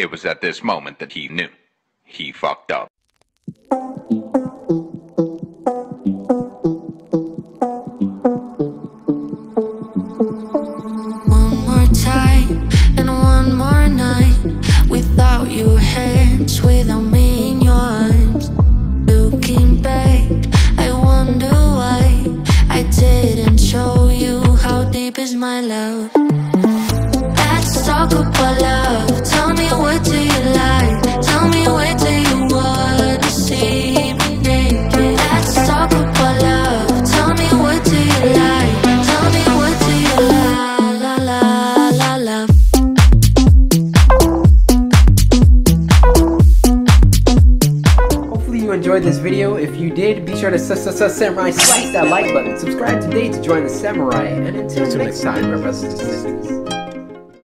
It was at this moment that he knew. He fucked up. One more time and one more night without your hands, without me in your arms. Looking back, I wonder why I didn't show you how deep is my love. Let's talk about love. You enjoyed this video. If you did, be sure to samurai slice that like button. Subscribe today to join the samurai. And until next time, my brothers and sisters.